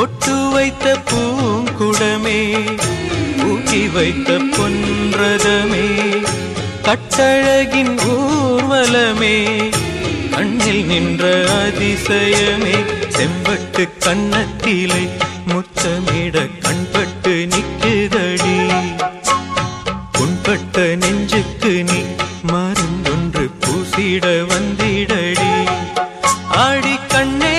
பொட்டு வைத்த பூங்குடமே ஊட்டி வைத்த பொன்றதமே கட்டழகின் ஊர்வலமே கண்ணில் நின்ற அதிசயமே செம்பட்டு கண்ணத்திலே முத்தமிட கண்பட்டு நிற்குதடி. புண்பட்ட நெஞ்சுக்கு நீ மருந்தொன்று பூசிட வந்திடடி. ஆடி கண்ணே